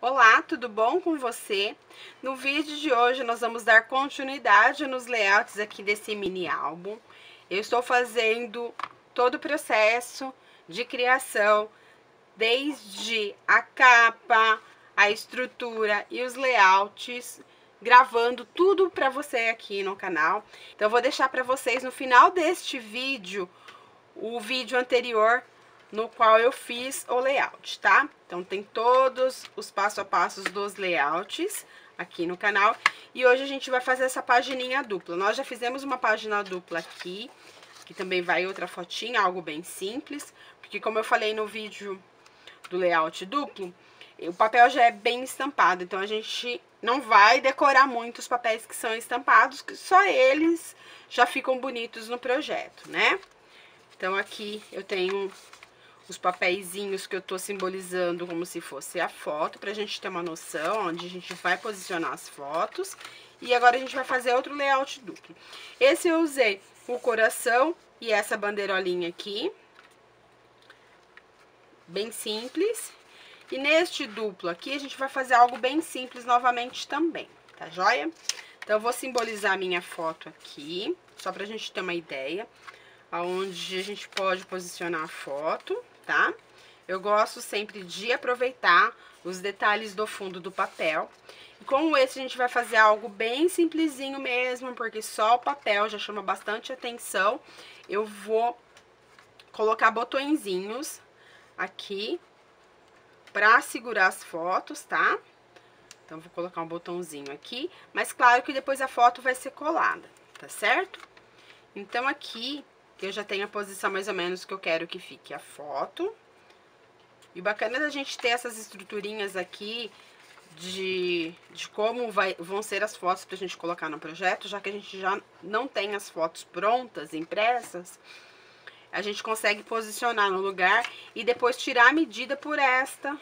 Olá, tudo bom com você? No vídeo de hoje nós vamos dar continuidade nos layouts aqui desse mini álbum. Eu estou fazendo todo o processo de criação, desde a capa, a estrutura e os layouts, gravando tudo para você aqui no canal. Então eu vou deixar para vocês no final deste vídeo o vídeo anterior no qual eu fiz o layout, tá? Então tem todos os passo a passos dos layouts aqui no canal. E hoje a gente vai fazer essa pagininha dupla. Nós já fizemos uma página dupla aqui, que também vai outra fotinha, algo bem simples. Porque como eu falei no vídeo do layout duplo, o papel já é bem estampado, então a gente não vai decorar muito os papéis que são estampados, que só eles já ficam bonitos no projeto, né? Então aqui eu tenho os papeizinhos que eu tô simbolizando como se fosse a foto, pra gente ter uma noção onde a gente vai posicionar as fotos. E agora a gente vai fazer outro layout duplo. Esse eu usei o coração e essa bandeirolinha aqui. Bem simples. E neste duplo aqui, a gente vai fazer algo bem simples novamente também, tá joia? Então, eu vou simbolizar a minha foto aqui, só pra gente ter uma ideia, aonde a gente pode posicionar a foto tá? Eu gosto sempre de aproveitar os detalhes do fundo do papel. E com esse a gente vai fazer algo bem simplesinho mesmo, porque só o papel já chama bastante atenção. Eu vou colocar botõezinhos aqui pra segurar as fotos, tá? Então, vou colocar um botãozinho aqui, mas claro que depois a foto vai ser colada, tá certo? Então, aqui que eu já tenho a posição mais ou menos que eu quero que fique a foto. E bacana da gente ter essas estruturinhas aqui de, de como vai, vão ser as fotos pra gente colocar no projeto, já que a gente já não tem as fotos prontas, impressas, a gente consegue posicionar no lugar e depois tirar a medida por esta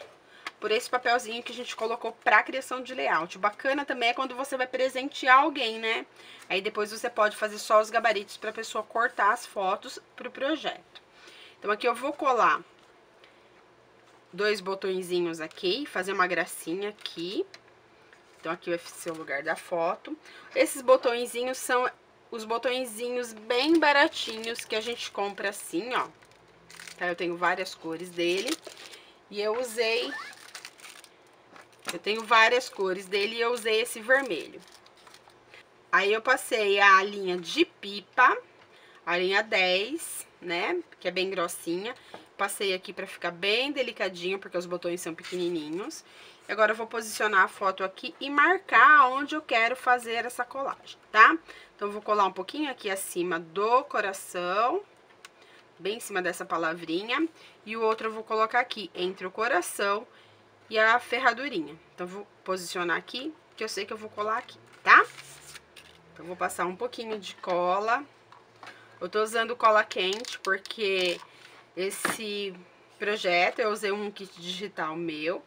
por esse papelzinho que a gente colocou pra criação de layout. O bacana também é quando você vai presentear alguém, né? Aí depois você pode fazer só os gabaritos pra pessoa cortar as fotos pro projeto. Então aqui eu vou colar dois botõezinhos aqui, fazer uma gracinha aqui. Então aqui vai ser o lugar da foto. Esses botõezinhos são os botõezinhos bem baratinhos que a gente compra assim, ó. Tá? Eu tenho várias cores dele. E eu usei eu tenho várias cores dele e eu usei esse vermelho. Aí eu passei a linha de pipa, a linha 10, né, que é bem grossinha. Passei aqui pra ficar bem delicadinho, porque os botões são pequenininhos. Agora eu vou posicionar a foto aqui e marcar onde eu quero fazer essa colagem, tá? Então, eu vou colar um pouquinho aqui acima do coração, bem em cima dessa palavrinha. E o outro eu vou colocar aqui, entre o coração e a ferradurinha. Então, vou posicionar aqui, que eu sei que eu vou colar aqui, tá? Então, vou passar um pouquinho de cola. Eu tô usando cola quente, porque esse projeto eu usei um kit digital meu.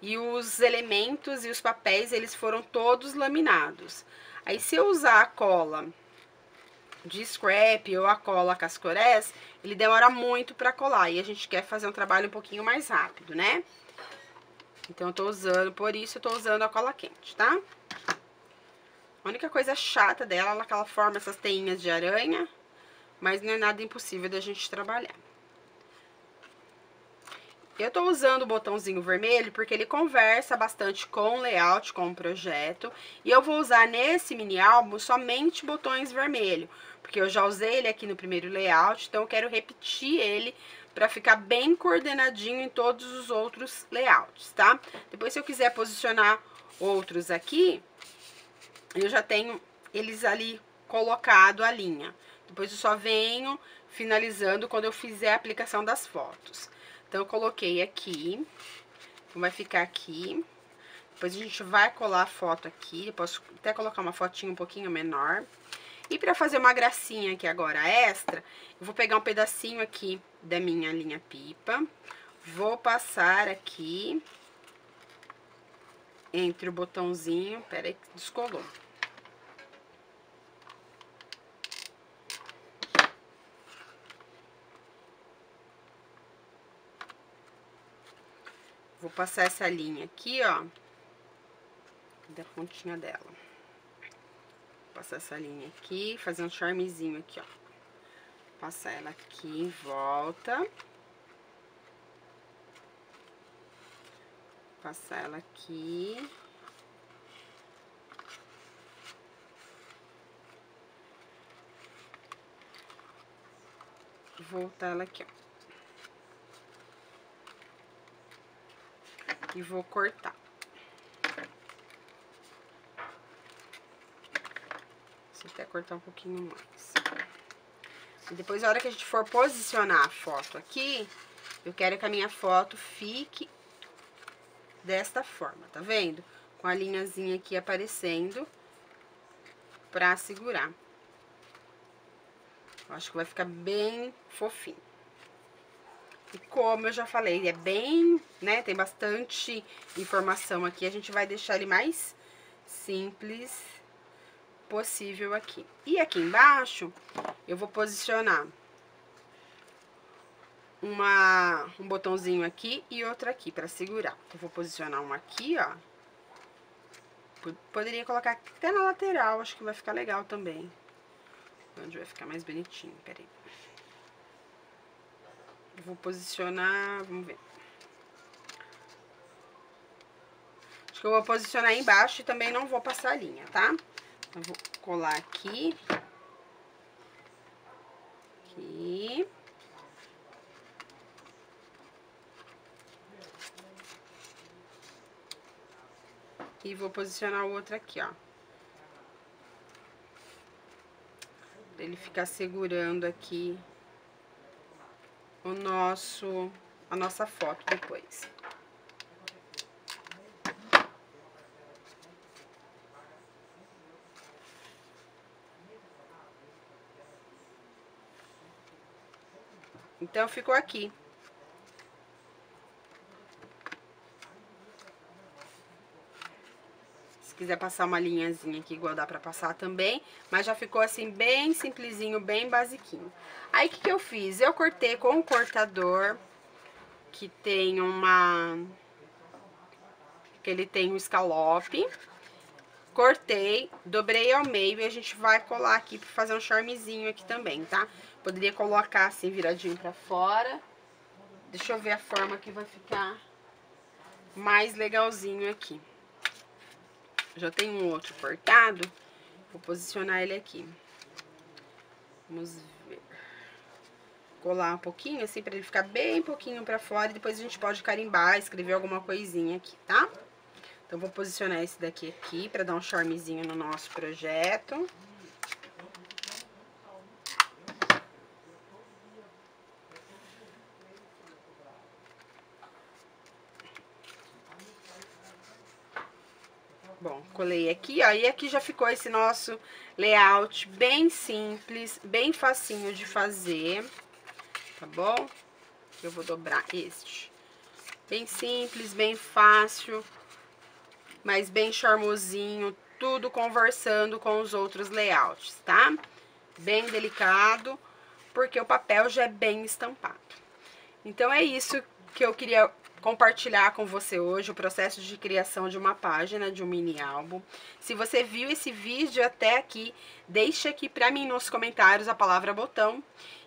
E os elementos e os papéis, eles foram todos laminados. Aí, se eu usar a cola de scrap ou a cola cascorés, ele demora muito pra colar. E a gente quer fazer um trabalho um pouquinho mais rápido, né? Então, eu tô usando, por isso eu tô usando a cola quente, tá? A única coisa chata dela é que ela forma essas teinhas de aranha, mas não é nada impossível da gente trabalhar. Eu tô usando o botãozinho vermelho porque ele conversa bastante com o layout, com o projeto. E eu vou usar nesse mini álbum somente botões vermelho, porque eu já usei ele aqui no primeiro layout, então eu quero repetir ele para ficar bem coordenadinho em todos os outros layouts, tá? Depois, se eu quiser posicionar outros aqui, eu já tenho eles ali colocado a linha. Depois, eu só venho finalizando quando eu fizer a aplicação das fotos. Então, eu coloquei aqui, então vai ficar aqui. Depois, a gente vai colar a foto aqui, eu posso até colocar uma fotinha um pouquinho menor. E pra fazer uma gracinha aqui agora extra, eu vou pegar um pedacinho aqui da minha linha pipa, vou passar aqui entre o botãozinho, peraí que descolou. Vou passar essa linha aqui, ó. Da pontinha dela. Passar essa linha aqui, fazer um charmezinho aqui, ó. Passar ela aqui em volta. Passar ela aqui. Voltar ela aqui, ó. e vou cortar. Vou até cortar um pouquinho mais. E depois, na hora que a gente for posicionar a foto aqui, eu quero que a minha foto fique desta forma, tá vendo? Com a linhazinha aqui aparecendo pra segurar. Eu acho que vai ficar bem fofinho. E como eu já falei, é bem, né, tem bastante informação aqui, a gente vai deixar ele mais simples possível aqui. E aqui embaixo, eu vou posicionar uma, um botãozinho aqui e outro aqui pra segurar. Eu vou posicionar um aqui, ó. Poderia colocar até na lateral, acho que vai ficar legal também. Onde vai ficar mais bonitinho, peraí. Vou posicionar, vamos ver. Acho que eu vou posicionar embaixo e também não vou passar a linha, tá? Então, vou colar aqui. Aqui. E vou posicionar o outro aqui, ó. Pra ele ficar segurando aqui o nosso, a nossa foto depois. Então, ficou aqui. Se quiser passar uma linhazinha aqui, igual dá pra passar também. Mas já ficou assim, bem simplesinho, bem basiquinho. Aí, o que, que eu fiz? Eu cortei com o cortador, que tem uma... Que ele tem um escalope. Cortei, dobrei ao meio e a gente vai colar aqui pra fazer um charmezinho aqui também, tá? Poderia colocar assim, viradinho pra fora. Deixa eu ver a forma que vai ficar mais legalzinho aqui. Já tem um outro cortado. Vou posicionar ele aqui. Vamos ver. Colar um pouquinho, assim, pra ele ficar bem pouquinho pra fora. E depois a gente pode carimbar, escrever alguma coisinha aqui, tá? Então, vou posicionar esse daqui aqui pra dar um charmezinho no nosso projeto. Bom, colei aqui, ó, e aqui já ficou esse nosso layout bem simples, bem facinho de fazer, tá bom? Eu vou dobrar este. Bem simples, bem fácil, mas bem charmosinho, tudo conversando com os outros layouts, tá? Bem delicado, porque o papel já é bem estampado. Então, é isso que eu queria compartilhar com você hoje o processo de criação de uma página, de um mini álbum. Se você viu esse vídeo até aqui, deixa aqui para mim nos comentários a palavra botão.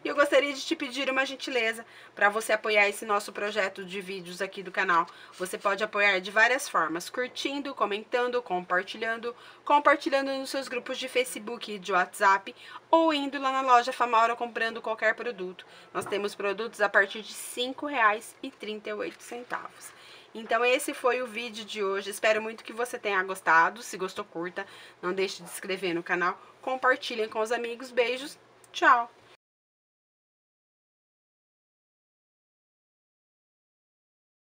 E eu gostaria de te pedir uma gentileza para você apoiar esse nosso projeto de vídeos aqui do canal. Você pode apoiar de várias formas, curtindo, comentando, compartilhando, compartilhando nos seus grupos de Facebook e de WhatsApp, ou indo lá na loja Famaura comprando qualquer produto. Nós temos produtos a partir de R$ 5,38. Então esse foi o vídeo de hoje, espero muito que você tenha gostado, se gostou curta, não deixe de se inscrever no canal, compartilhem com os amigos, beijos, tchau!